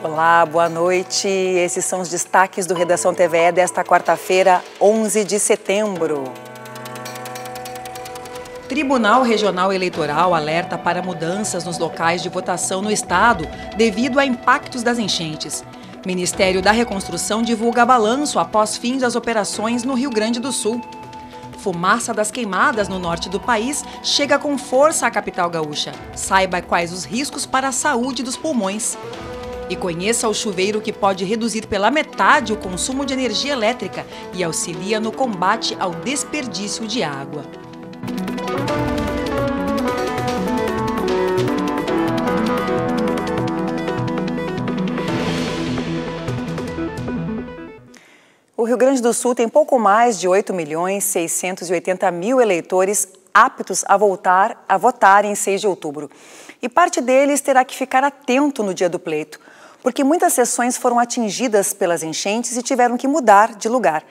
Olá, boa noite. Esses são os destaques do Redação TVE desta quarta-feira, 11 de setembro. Tribunal Regional Eleitoral alerta para mudanças nos locais de votação no estado devido a impactos das enchentes. Ministério da Reconstrução divulga balanço após fins das operações no Rio Grande do Sul. Fumaça das queimadas no norte do país chega com força à capital gaúcha. Saiba quais os riscos para a saúde dos pulmões. E conheça o chuveiro que pode reduzir pela metade o consumo de energia elétrica e auxilia no combate ao desperdício de água. O Rio Grande do Sul tem pouco mais de 8 milhões 680 mil eleitores aptos a voltar a votar em 6 de outubro. E parte deles terá que ficar atento no dia do pleito porque muitas sessões foram atingidas pelas enchentes e tiveram que mudar de lugar.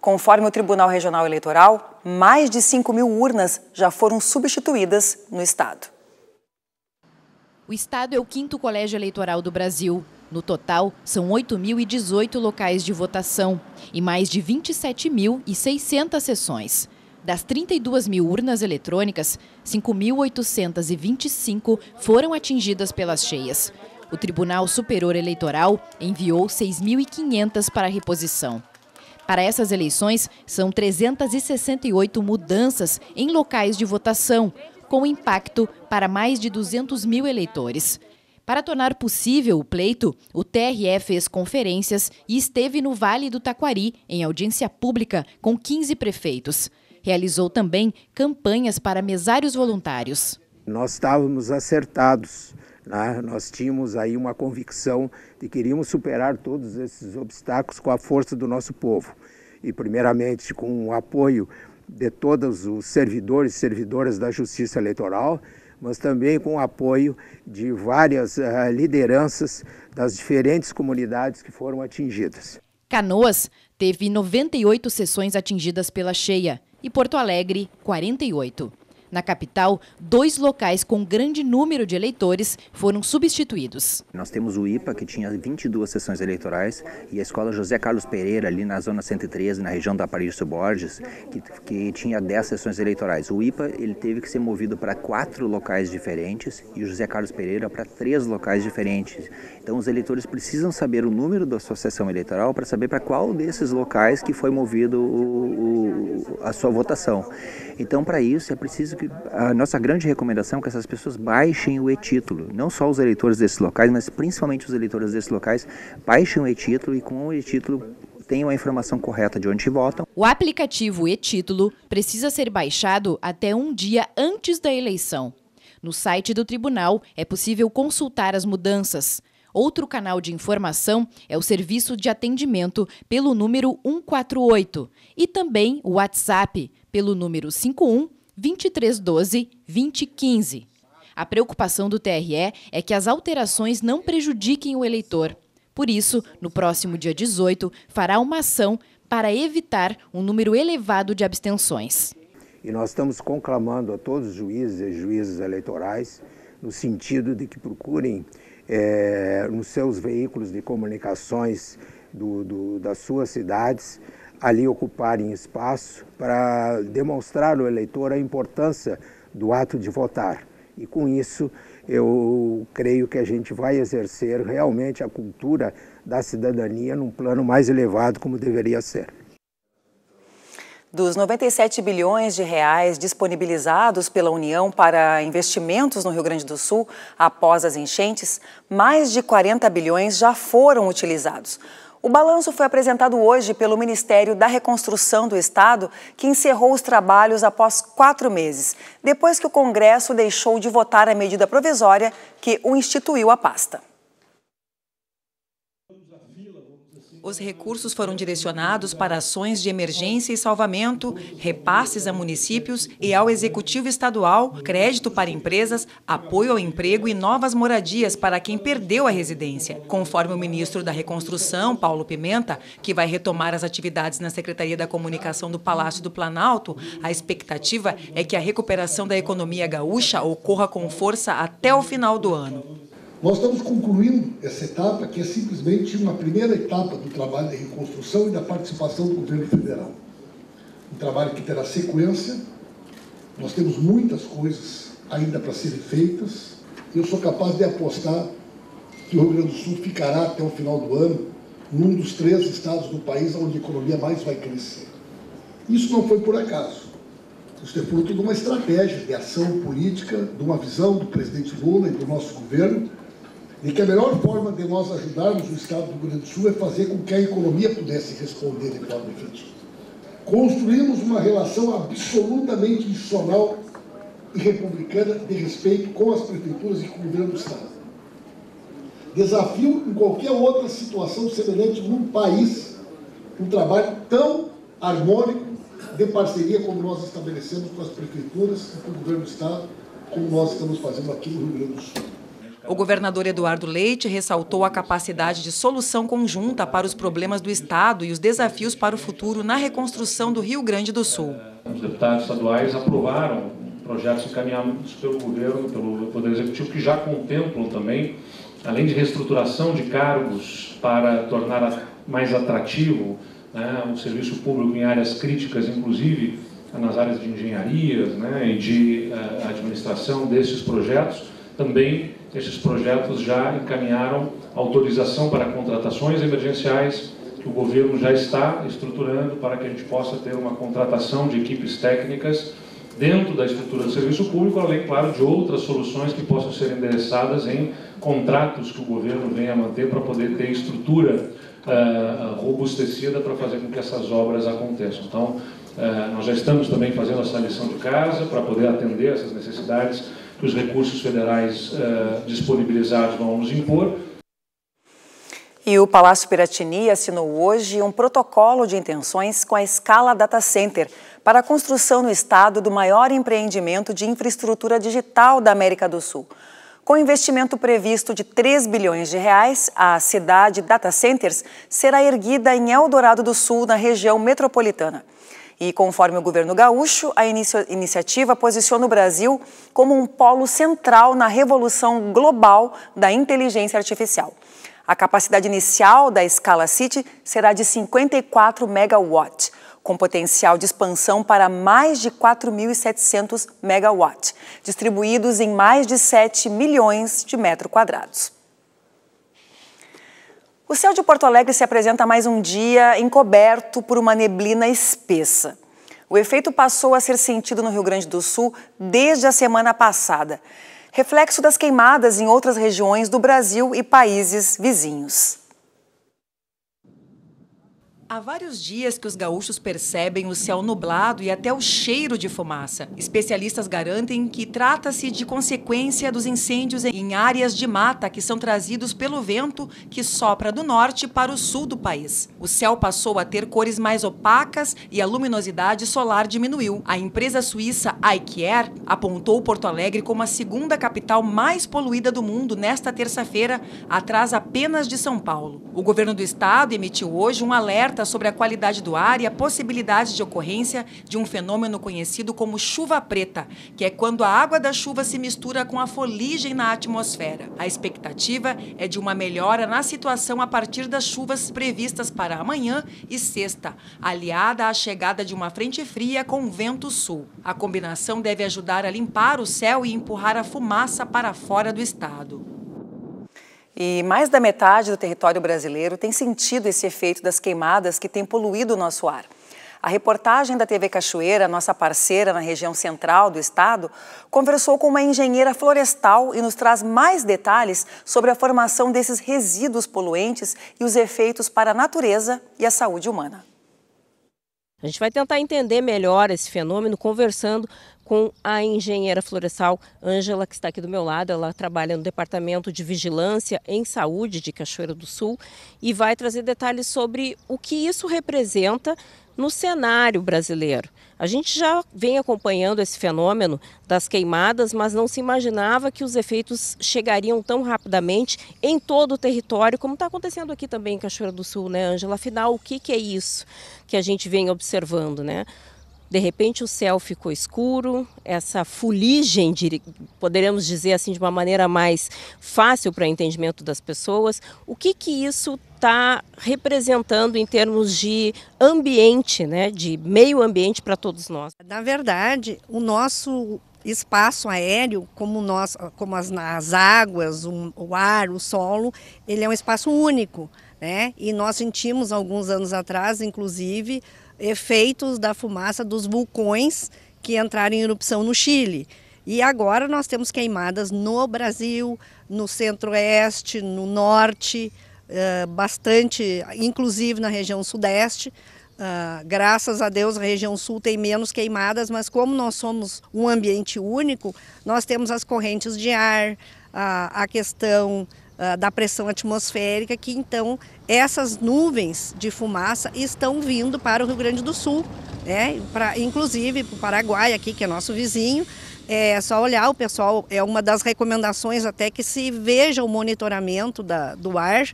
Conforme o Tribunal Regional Eleitoral, mais de 5 mil urnas já foram substituídas no Estado. O Estado é o quinto colégio eleitoral do Brasil. No total, são 8.018 locais de votação e mais de 27.600 sessões. Das 32 mil urnas eletrônicas, 5.825 foram atingidas pelas cheias. O Tribunal Superior Eleitoral enviou 6.500 para reposição. Para essas eleições, são 368 mudanças em locais de votação, com impacto para mais de 200 mil eleitores. Para tornar possível o pleito, o TRE fez conferências e esteve no Vale do Taquari, em audiência pública, com 15 prefeitos. Realizou também campanhas para mesários voluntários. Nós estávamos acertados né? Nós tínhamos aí uma convicção de que queríamos superar todos esses obstáculos com a força do nosso povo. E, primeiramente, com o apoio de todos os servidores e servidoras da Justiça Eleitoral, mas também com o apoio de várias uh, lideranças das diferentes comunidades que foram atingidas. Canoas teve 98 sessões atingidas pela cheia e Porto Alegre, 48. Na capital, dois locais com grande número de eleitores foram substituídos. Nós temos o IPA, que tinha 22 sessões eleitorais, e a Escola José Carlos Pereira, ali na Zona 113, na região da Paris Borges, que, que tinha 10 sessões eleitorais. O IPA ele teve que ser movido para quatro locais diferentes e o José Carlos Pereira para três locais diferentes. Então, os eleitores precisam saber o número da sessão eleitoral para saber para qual desses locais que foi movido o, o, a sua votação. Então, para isso, é preciso que a nossa grande recomendação é que essas pessoas baixem o e-título. Não só os eleitores desses locais, mas principalmente os eleitores desses locais baixem o e-título e com o e-título tenham a informação correta de onde votam. O aplicativo e-título precisa ser baixado até um dia antes da eleição. No site do tribunal é possível consultar as mudanças. Outro canal de informação é o serviço de atendimento pelo número 148 e também o WhatsApp pelo número 51 2312 2015. A preocupação do TRE é que as alterações não prejudiquem o eleitor. Por isso, no próximo dia 18, fará uma ação para evitar um número elevado de abstenções. E nós estamos conclamando a todos os juízes e juízes eleitorais no sentido de que procurem, é, nos seus veículos de comunicações do, do, das suas cidades, ali ocuparem espaço para demonstrar ao eleitor a importância do ato de votar. E com isso, eu creio que a gente vai exercer realmente a cultura da cidadania num plano mais elevado como deveria ser. Dos 97 bilhões de reais disponibilizados pela União para investimentos no Rio Grande do Sul após as enchentes, mais de 40 bilhões já foram utilizados. O balanço foi apresentado hoje pelo Ministério da Reconstrução do Estado, que encerrou os trabalhos após quatro meses, depois que o Congresso deixou de votar a medida provisória que o instituiu a pasta. Os recursos foram direcionados para ações de emergência e salvamento, repasses a municípios e ao Executivo Estadual, crédito para empresas, apoio ao emprego e novas moradias para quem perdeu a residência. Conforme o ministro da Reconstrução, Paulo Pimenta, que vai retomar as atividades na Secretaria da Comunicação do Palácio do Planalto, a expectativa é que a recuperação da economia gaúcha ocorra com força até o final do ano. Nós estamos concluindo essa etapa, que é simplesmente uma primeira etapa do trabalho de reconstrução e da participação do governo federal. Um trabalho que terá sequência, nós temos muitas coisas ainda para serem feitas, eu sou capaz de apostar que o Rio Grande do Sul ficará até o final do ano num dos três estados do país onde a economia mais vai crescer. Isso não foi por acaso. Isso é fruto de uma estratégia de ação política, de uma visão do presidente Lula e do nosso governo, de que a melhor forma de nós ajudarmos o Estado do Rio Grande do Sul é fazer com que a economia pudesse responder de forma efetiva. Construímos uma relação absolutamente institucional e republicana de respeito com as prefeituras e com o governo do Estado. Desafio em qualquer outra situação semelhante num país um trabalho tão harmônico de parceria como nós estabelecemos com as prefeituras e com o governo do Estado, como nós estamos fazendo aqui no Rio Grande do Sul. O governador Eduardo Leite ressaltou a capacidade de solução conjunta para os problemas do Estado e os desafios para o futuro na reconstrução do Rio Grande do Sul. Os deputados estaduais aprovaram projetos encaminhados pelo governo, pelo Poder Executivo, que já contemplam também, além de reestruturação de cargos para tornar mais atrativo né, o serviço público em áreas críticas, inclusive nas áreas de engenharias né, e de uh, administração desses projetos, também esses projetos já encaminharam autorização para contratações emergenciais que o governo já está estruturando para que a gente possa ter uma contratação de equipes técnicas dentro da estrutura do serviço público, além, claro, de outras soluções que possam ser endereçadas em contratos que o governo venha a manter para poder ter estrutura uh, robustecida para fazer com que essas obras aconteçam. Então, uh, nós já estamos também fazendo essa lição de casa para poder atender essas necessidades os recursos federais uh, disponibilizados vão nos impor. E o Palácio Piratini assinou hoje um protocolo de intenções com a Scala Data Center para a construção no estado do maior empreendimento de infraestrutura digital da América do Sul. Com investimento previsto de 3 bilhões de reais, a cidade Data Centers será erguida em Eldorado do Sul, na região metropolitana. E conforme o governo gaúcho, a iniciativa posiciona o Brasil como um polo central na revolução global da inteligência artificial. A capacidade inicial da escala City será de 54 megawatts, com potencial de expansão para mais de 4.700 megawatts, distribuídos em mais de 7 milhões de metros quadrados. O céu de Porto Alegre se apresenta mais um dia encoberto por uma neblina espessa. O efeito passou a ser sentido no Rio Grande do Sul desde a semana passada, reflexo das queimadas em outras regiões do Brasil e países vizinhos. Há vários dias que os gaúchos percebem o céu nublado e até o cheiro de fumaça. Especialistas garantem que trata-se de consequência dos incêndios em áreas de mata que são trazidos pelo vento que sopra do norte para o sul do país. O céu passou a ter cores mais opacas e a luminosidade solar diminuiu. A empresa suíça iCare apontou Porto Alegre como a segunda capital mais poluída do mundo nesta terça-feira, atrás apenas de São Paulo. O governo do estado emitiu hoje um alerta alerta sobre a qualidade do ar e a possibilidade de ocorrência de um fenômeno conhecido como chuva preta, que é quando a água da chuva se mistura com a foligem na atmosfera. A expectativa é de uma melhora na situação a partir das chuvas previstas para amanhã e sexta, aliada à chegada de uma frente fria com vento sul. A combinação deve ajudar a limpar o céu e empurrar a fumaça para fora do estado. E mais da metade do território brasileiro tem sentido esse efeito das queimadas que têm poluído o nosso ar. A reportagem da TV Cachoeira, nossa parceira na região central do estado, conversou com uma engenheira florestal e nos traz mais detalhes sobre a formação desses resíduos poluentes e os efeitos para a natureza e a saúde humana. A gente vai tentar entender melhor esse fenômeno conversando com a engenheira florestal Ângela, que está aqui do meu lado. Ela trabalha no Departamento de Vigilância em Saúde de Cachoeira do Sul e vai trazer detalhes sobre o que isso representa no cenário brasileiro. A gente já vem acompanhando esse fenômeno das queimadas, mas não se imaginava que os efeitos chegariam tão rapidamente em todo o território, como está acontecendo aqui também em Cachoeira do Sul, né, Ângela? Afinal, o que, que é isso que a gente vem observando, né? De repente o céu ficou escuro, essa fuligem, poderíamos dizer assim de uma maneira mais fácil para entendimento das pessoas. O que que isso está representando em termos de ambiente, né, de meio ambiente para todos nós? Na verdade, o nosso espaço aéreo, como nós, como as, as águas, o, o ar, o solo, ele é um espaço único, né? E nós sentimos alguns anos atrás, inclusive, efeitos da fumaça dos vulcões que entraram em erupção no Chile. E agora nós temos queimadas no Brasil, no centro-oeste, no norte, eh, bastante, inclusive na região sudeste. Uh, graças a Deus a região sul tem menos queimadas, mas como nós somos um ambiente único, nós temos as correntes de ar, uh, a questão uh, da pressão atmosférica, que então essas nuvens de fumaça estão vindo para o Rio Grande do Sul, né? pra, inclusive para o Paraguai aqui, que é nosso vizinho, é só olhar, o pessoal, é uma das recomendações até que se veja o monitoramento da, do ar,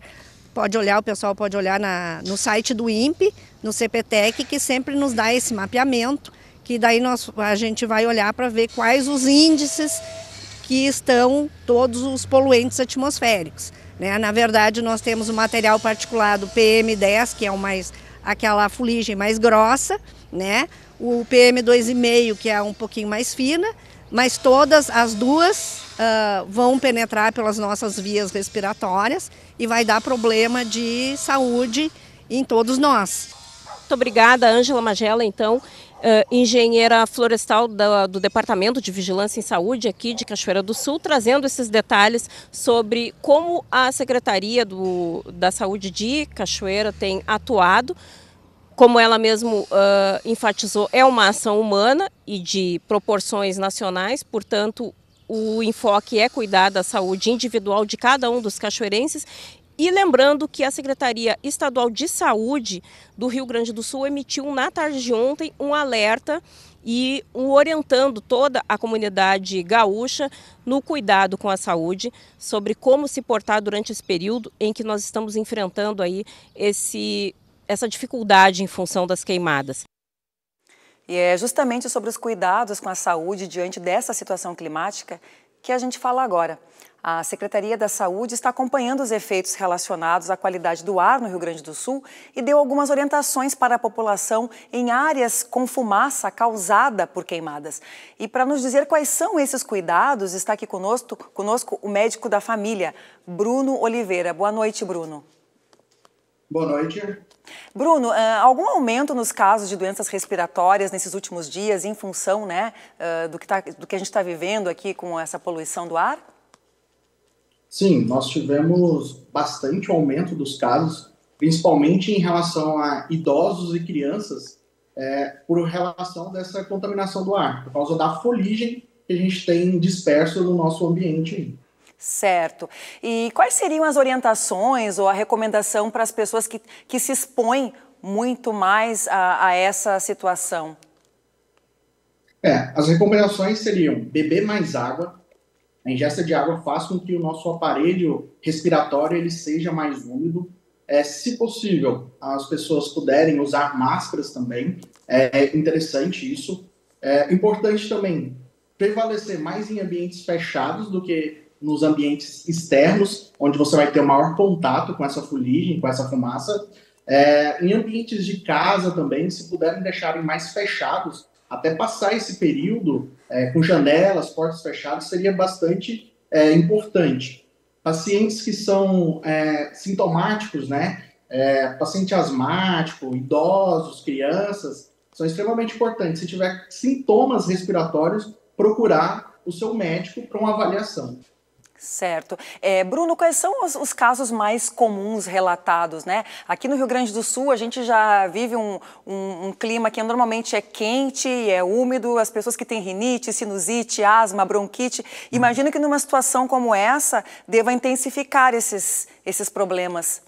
pode olhar, o pessoal pode olhar na, no site do INPE, no CPTEC, que sempre nos dá esse mapeamento, que daí nós, a gente vai olhar para ver quais os índices que estão todos os poluentes atmosféricos. Né? Na verdade, nós temos o material particulado PM10, que é o mais, aquela fuligem mais grossa, né? o PM2,5, que é um pouquinho mais fina, mas todas as duas uh, vão penetrar pelas nossas vias respiratórias e vai dar problema de saúde em todos nós. Muito obrigada, Ângela Magela, então, uh, engenheira florestal do, do, Departamento de Vigilância em Saúde aqui de Cachoeira do Sul, trazendo esses detalhes sobre como a Secretaria do, da Saúde de Cachoeira tem atuado. Como ela mesmo uh, enfatizou, é uma ação humana e de proporções nacionais, portanto, o enfoque é cuidar da saúde individual de cada um dos cachoeirenses e lembrando que a Secretaria Estadual de Saúde do Rio Grande do Sul emitiu na tarde de ontem um alerta e um orientando toda a comunidade gaúcha no cuidado com a saúde, sobre como se portar durante esse período em que nós estamos enfrentando aí esse, essa dificuldade em função das queimadas. E é justamente sobre os cuidados com a saúde diante dessa situação climática que a gente fala agora. A Secretaria da Saúde está acompanhando os efeitos relacionados à qualidade do ar no Rio Grande do Sul e deu algumas orientações para a população em áreas com fumaça causada por queimadas. E para nos dizer quais são esses cuidados, está aqui conosco, conosco o médico da família, Bruno Oliveira. Boa noite, Bruno. Boa noite. Bruno, uh, algum aumento nos casos de doenças respiratórias nesses últimos dias em função né, uh, do, que tá, do que a gente está vivendo aqui com essa poluição do ar? Sim, nós tivemos bastante aumento dos casos, principalmente em relação a idosos e crianças, é, por relação dessa contaminação do ar, por causa da foligem que a gente tem disperso no nosso ambiente. Certo. E quais seriam as orientações ou a recomendação para as pessoas que, que se expõem muito mais a, a essa situação? É, as recomendações seriam beber mais água. A ingesta de água faz com que o nosso aparelho respiratório ele seja mais úmido. É, se possível, as pessoas puderem usar máscaras também. É interessante isso. É importante também prevalecer mais em ambientes fechados do que nos ambientes externos, onde você vai ter o maior contato com essa fuligem, com essa fumaça. É, em ambientes de casa também, se puderem deixarem mais fechados, até passar esse período é, com janelas, portas fechadas, seria bastante é, importante. Pacientes que são é, sintomáticos, né? É, paciente asmático, idosos, crianças, são extremamente importantes. Se tiver sintomas respiratórios, procurar o seu médico para uma avaliação. Certo. É, Bruno, quais são os, os, casos mais comuns relatados, né? Aqui no Rio Grande do Sul, a gente já vive um, um, um, clima que normalmente é quente, é úmido, as pessoas que têm rinite, sinusite, asma, bronquite. Imagino que numa situação como essa, deva intensificar esses, esses problemas.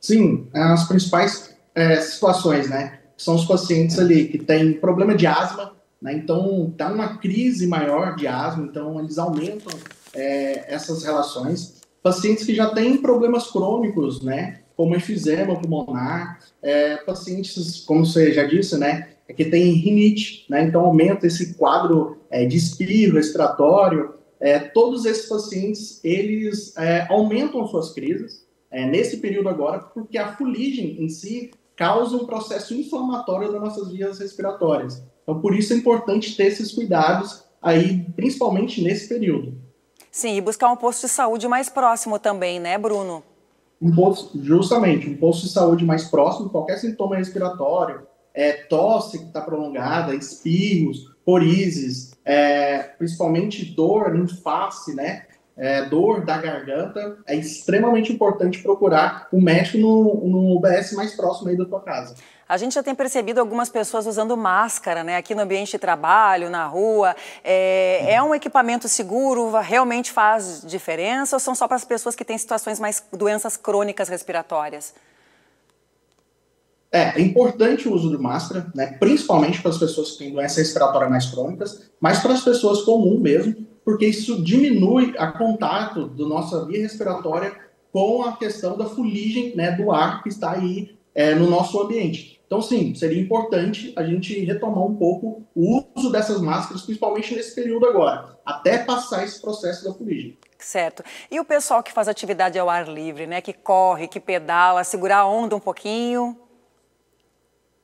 Sim, as principais é, situações, né? São os pacientes ali que têm problema de asma, né? Então, está uma crise maior de asma, então eles aumentam é, essas relações. Pacientes que já têm problemas crônicos, né, como efizema pulmonar, é, pacientes, como você já disse, né, que tem rinite, né? Então aumenta esse quadro é, de espirro respiratório. É, todos esses pacientes eles é, aumentam suas crises é, nesse período agora, porque a fuligem em si causa um processo inflamatório das nossas vias respiratórias. Então, por isso é importante ter esses cuidados aí, principalmente nesse período. Sim, e buscar um posto de saúde mais próximo também, né, Bruno? Um posto, justamente, um posto de saúde mais próximo, qualquer sintoma respiratório, é, tosse que está prolongada, espirros, corizes, é, principalmente dor em face, né? É, dor da garganta, é extremamente importante procurar o um médico no, no UBS mais próximo aí da tua casa. A gente já tem percebido algumas pessoas usando máscara, né? Aqui no ambiente de trabalho, na rua. É, é um equipamento seguro? Realmente faz diferença? Ou são só para as pessoas que têm situações mais doenças crônicas respiratórias? É, é importante o uso de máscara, né? Principalmente para as pessoas que têm doenças respiratórias mais crônicas, mas para as pessoas comuns mesmo, porque isso diminui a contato da nossa via respiratória com a questão da fuligem né, do ar que está aí é, no nosso ambiente. Então, sim, seria importante a gente retomar um pouco o uso dessas máscaras, principalmente nesse período agora, até passar esse processo da fuligem. Certo. E o pessoal que faz atividade ao ar livre, né? Que corre, que pedala, segurar a onda um pouquinho?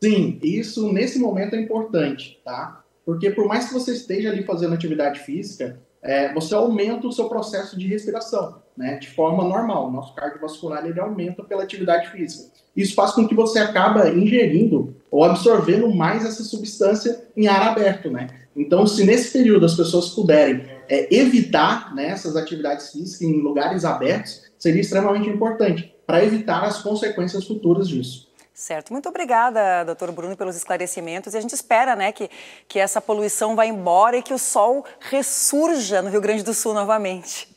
Sim, isso nesse momento é importante, tá? Porque por mais que você esteja ali fazendo atividade física, é, você aumenta o seu processo de respiração, né? De forma normal. O nosso cardiovascular ele aumenta pela atividade física. Isso faz com que você acaba ingerindo ou absorvendo mais essa substância em ar aberto, né? Então, se nesse período as pessoas puderem é, evitar né, essas atividades físicas em lugares abertos, seria extremamente importante para evitar as consequências futuras disso. Certo. Muito obrigada, doutor Bruno, pelos esclarecimentos. E a gente espera né, que, que essa poluição vá embora e que o sol ressurja no Rio Grande do Sul novamente.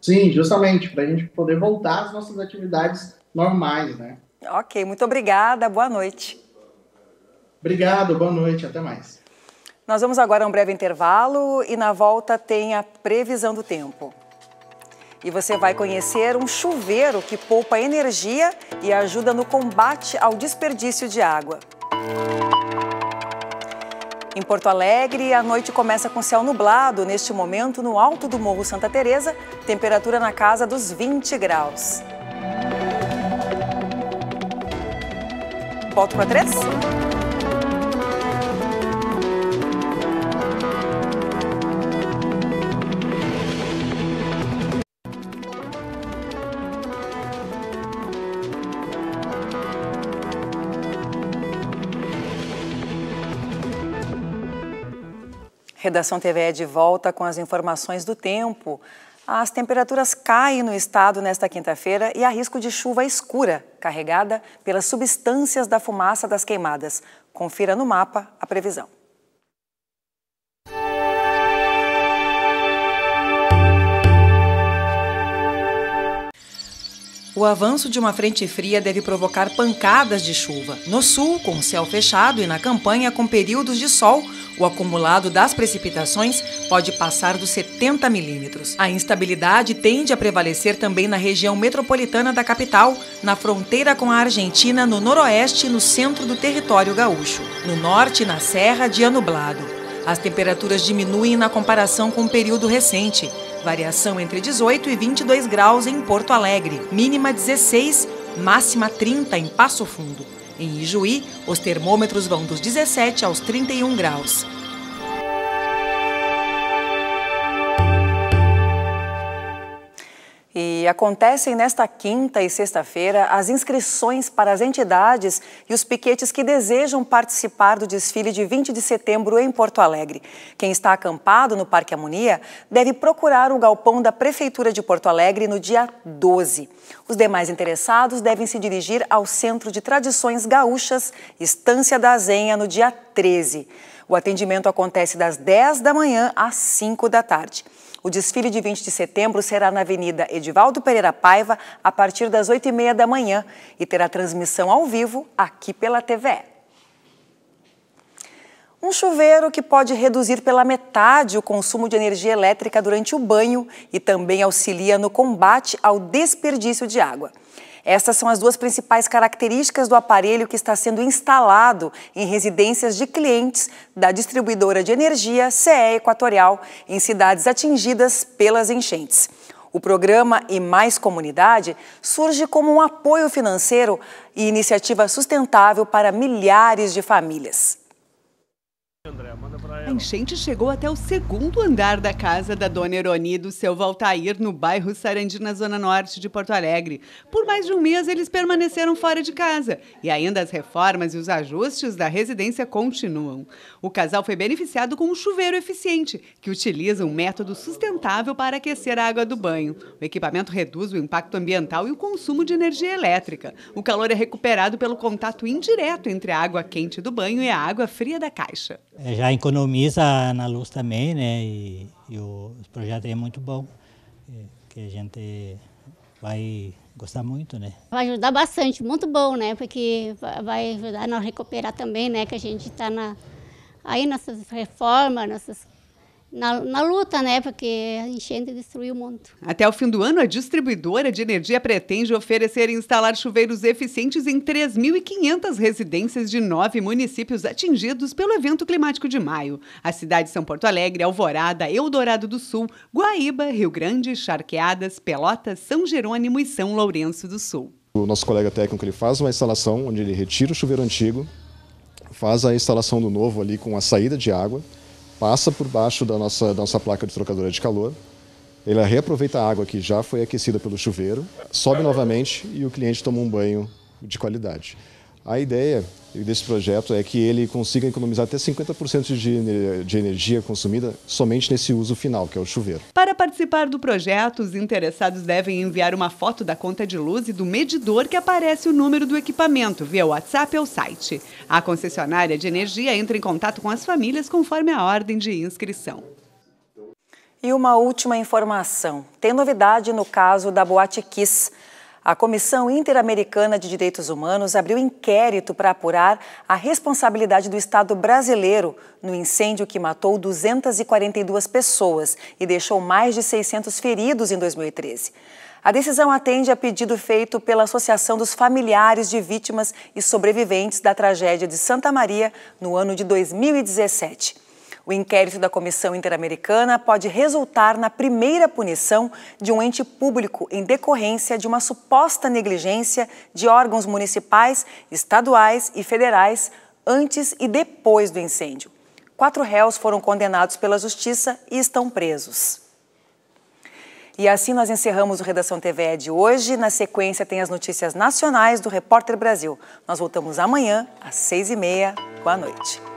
Sim, justamente, para a gente poder voltar às nossas atividades normais, né? Ok, muito obrigada, boa noite. Obrigado, boa noite, até mais. Nós vamos agora a um breve intervalo e na volta tem a previsão do tempo. E você vai conhecer um chuveiro que poupa energia e ajuda no combate ao desperdício de água. Em Porto Alegre, a noite começa com céu nublado. Neste momento, no alto do Morro Santa Teresa, temperatura na casa dos 20 graus. Volto com a três? Redação TV é de volta com as informações do tempo. As temperaturas caem no estado nesta quinta-feira e há risco de chuva escura, carregada pelas substâncias da fumaça das queimadas. Confira no mapa a previsão. O avanço de uma frente fria deve provocar pancadas de chuva. No sul, com céu fechado, e na campanha, com períodos de sol, o acumulado das precipitações pode passar dos 70 milímetros. A instabilidade tende a prevalecer também na região metropolitana da capital, na fronteira com a Argentina, no noroeste e no centro do território gaúcho. No norte, na serra, dia nublado. As temperaturas diminuem na comparação com o período recente. Variação entre 18 e 22 graus em Porto Alegre, mínima 16, máxima 30 em Passo Fundo. Em Ijuí, os termômetros vão dos 17 aos 31 graus. E acontecem nesta quinta e sexta-feira as inscrições para as entidades e os piquetes que desejam participar do desfile de 20 de setembro em Porto Alegre. Quem está acampado no Parque Amonia deve procurar o galpão da Prefeitura de Porto Alegre no dia 12. Os demais interessados devem se dirigir ao Centro de Tradições Gaúchas, Estância da Azenha, no dia 13. O atendimento acontece das 10 da manhã às 5 da tarde. O desfile de 20 de setembro será na Avenida Edivaldo Pereira Paiva a partir das 8h30 da manhã e terá transmissão ao vivo aqui pela TVE. Um chuveiro que pode reduzir pela metade o consumo de energia elétrica durante o banho e também auxilia no combate ao desperdício de água. Essas são as duas principais características do aparelho que está sendo instalado em residências de clientes da distribuidora de energia CE Equatorial em cidades atingidas pelas enchentes. O programa E Mais Comunidade surge como um apoio financeiro e iniciativa sustentável para milhares de famílias. A enchente chegou até o segundo andar da casa da dona Eroni do seu Valtair, no bairro Sarandi, na zona norte de Porto Alegre. Por mais de um mês, eles permaneceram fora de casa. E ainda as reformas e os ajustes da residência continuam. O casal foi beneficiado com um chuveiro eficiente, que utiliza um método sustentável para aquecer a água do banho. O equipamento reduz o impacto ambiental e o consumo de energia elétrica. O calor é recuperado pelo contato indireto entre a água quente do banho e a água fria da caixa. É, já economiza na luz também, né? E, e o projeto é muito bom, é, que a gente vai gostar muito, né? Vai ajudar bastante, muito bom, né? Porque vai ajudar a recuperar também, né? Que a gente está na, aí nessas reformas, nessas na, na, luta, né? Porque a enchente destruiu muito. Até o fim do ano, a distribuidora de energia pretende oferecer e instalar chuveiros eficientes em 3.500 residências de nove municípios atingidos pelo evento climático de maio. As cidades são Porto Alegre, Alvorada, Eldorado do Sul, Guaíba, Rio Grande, Charqueadas, Pelotas, São Jerônimo e São Lourenço do Sul. O nosso colega técnico ele faz uma instalação onde ele retira o chuveiro antigo, faz a instalação do novo ali com a saída de água passa por baixo da nossa, da nossa placa de trocadora de calor, ele reaproveita a água que já foi aquecida pelo chuveiro, sobe novamente e o cliente toma um banho de qualidade. A ideia desse projeto é que ele consiga economizar até 50% de, de energia consumida somente nesse uso final, que é o chuveiro. Para participar do projeto, os interessados devem enviar uma foto da conta de luz e do medidor que aparece o número do equipamento via WhatsApp ou site. A concessionária de energia entra em contato com as famílias conforme a ordem de inscrição. E uma última informação. Tem novidade no caso da Boate Kiss. A Comissão Interamericana de Direitos Humanos abriu inquérito para apurar a responsabilidade do Estado brasileiro no incêndio que matou 242 pessoas e deixou mais de 600 feridos em 2013. A decisão atende a pedido feito pela Associação dos Familiares de Vítimas e Sobreviventes da Tragédia de Santa Maria no ano de 2017. O inquérito da Comissão Interamericana pode resultar na primeira punição de um ente público em decorrência de uma suposta negligência de órgãos municipais, estaduais e federais antes e depois do incêndio. Quatro réus foram condenados pela Justiça e estão presos. E assim nós encerramos o Redação TVE de hoje. Na sequência tem as notícias nacionais do Repórter Brasil. Nós voltamos amanhã às seis e meia. Boa noite.